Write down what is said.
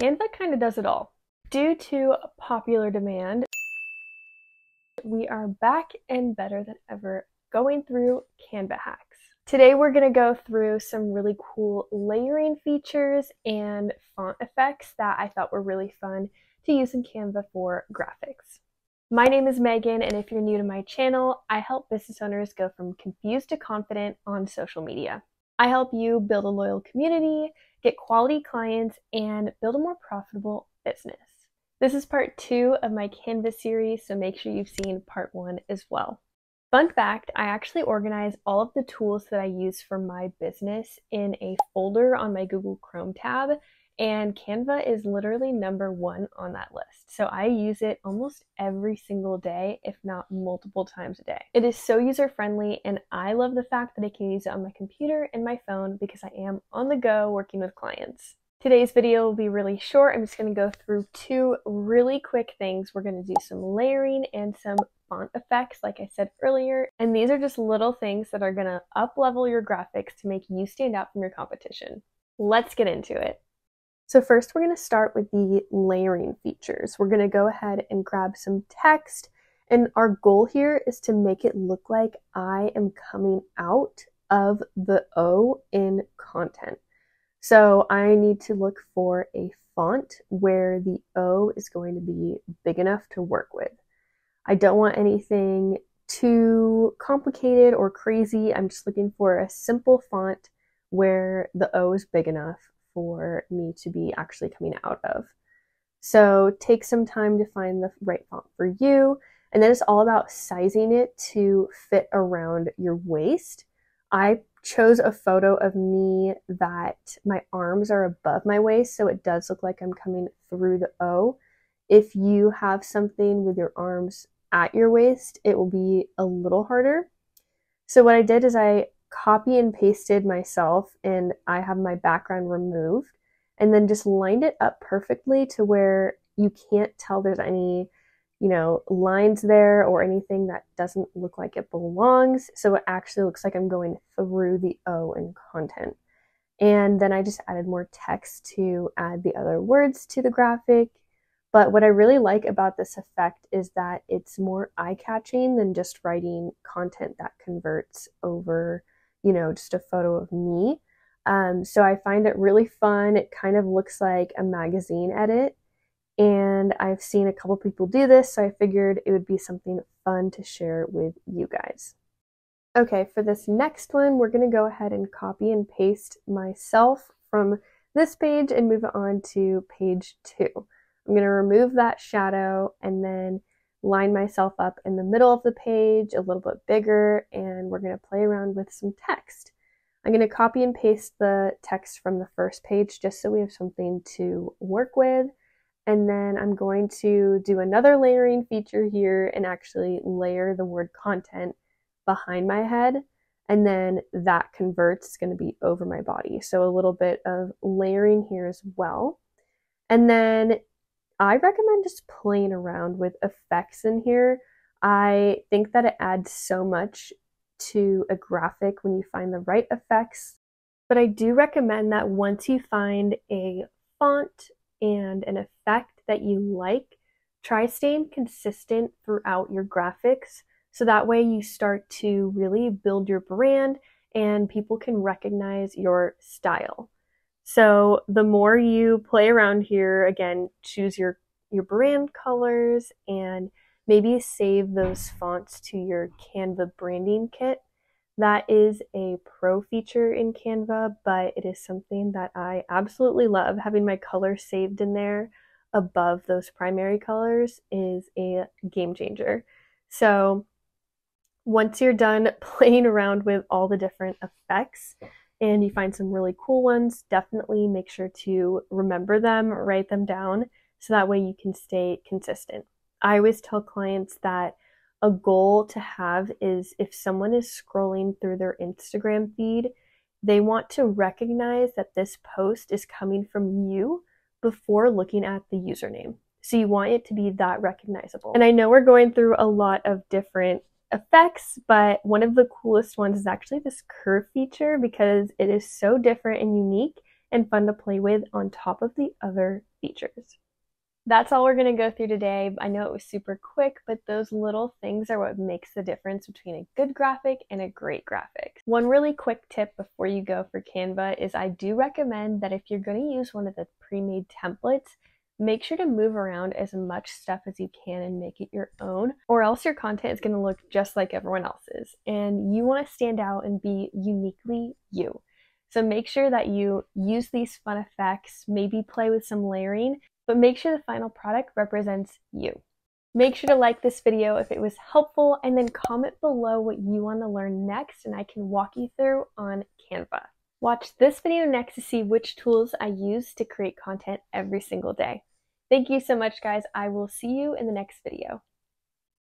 Canva kind of does it all. Due to popular demand, we are back and better than ever going through Canva hacks. Today we're going to go through some really cool layering features and font effects that I thought were really fun to use in Canva for graphics. My name is Megan, and if you're new to my channel, I help business owners go from confused to confident on social media. I help you build a loyal community, get quality clients, and build a more profitable business. This is part two of my Canvas series, so make sure you've seen part one as well. Fun fact I actually organize all of the tools that I use for my business in a folder on my Google Chrome tab, and Canva is literally number one on that list. So I use it almost every single day, if not multiple times a day. It is so user friendly, and I love the fact that I can use it on my computer and my phone because I am on the go working with clients. Today's video will be really short. I'm just going to go through two really quick things. We're going to do some layering and some font effects, like I said earlier. And these are just little things that are going to up level your graphics to make you stand out from your competition. Let's get into it. So first we're going to start with the layering features. We're going to go ahead and grab some text and our goal here is to make it look like I am coming out of the O in content. So I need to look for a font where the O is going to be big enough to work with. I don't want anything too complicated or crazy. I'm just looking for a simple font where the O is big enough for me to be actually coming out of. So take some time to find the right font for you. And then it's all about sizing it to fit around your waist. I chose a photo of me that my arms are above my waist, so it does look like I'm coming through the O. If you have something with your arms at your waist, it will be a little harder. So what I did is I copy and pasted myself and I have my background removed and then just lined it up perfectly to where you can't tell there's any, you know, lines there or anything that doesn't look like it belongs. So it actually looks like I'm going through the O in content. And then I just added more text to add the other words to the graphic. But what I really like about this effect is that it's more eye catching than just writing content that converts over you know, just a photo of me. Um, so I find it really fun. It kind of looks like a magazine edit. And I've seen a couple people do this, so I figured it would be something fun to share with you guys. Okay, for this next one, we're going to go ahead and copy and paste myself from this page and move on to page two. I'm going to remove that shadow and then line myself up in the middle of the page a little bit bigger and we're going to play around with some text. I'm going to copy and paste the text from the first page just so we have something to work with. And then I'm going to do another layering feature here and actually layer the word content behind my head. And then that converts is going to be over my body. So a little bit of layering here as well. And then I recommend just playing around with effects in here. I think that it adds so much to a graphic when you find the right effects. But I do recommend that once you find a font and an effect that you like, try staying consistent throughout your graphics so that way you start to really build your brand and people can recognize your style. So the more you play around here, again, choose your, your brand colors and maybe save those fonts to your Canva branding kit. That is a pro feature in Canva, but it is something that I absolutely love. Having my color saved in there above those primary colors is a game changer. So once you're done playing around with all the different effects, and you find some really cool ones, definitely make sure to remember them, write them down, so that way you can stay consistent. I always tell clients that a goal to have is if someone is scrolling through their Instagram feed, they want to recognize that this post is coming from you before looking at the username. So you want it to be that recognizable. And I know we're going through a lot of different effects, but one of the coolest ones is actually this curve feature because it is so different and unique and fun to play with on top of the other features. That's all we're going to go through today. I know it was super quick, but those little things are what makes the difference between a good graphic and a great graphic. One really quick tip before you go for Canva is I do recommend that if you're going to use one of the pre-made templates, make sure to move around as much stuff as you can and make it your own, or else your content is going to look just like everyone else's. And you want to stand out and be uniquely you. So make sure that you use these fun effects, maybe play with some layering, but make sure the final product represents you. Make sure to like this video if it was helpful and then comment below what you want to learn next and I can walk you through on Canva. Watch this video next to see which tools I use to create content every single day. Thank you so much, guys. I will see you in the next video.